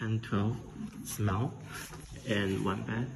10, 12 smell and one bed.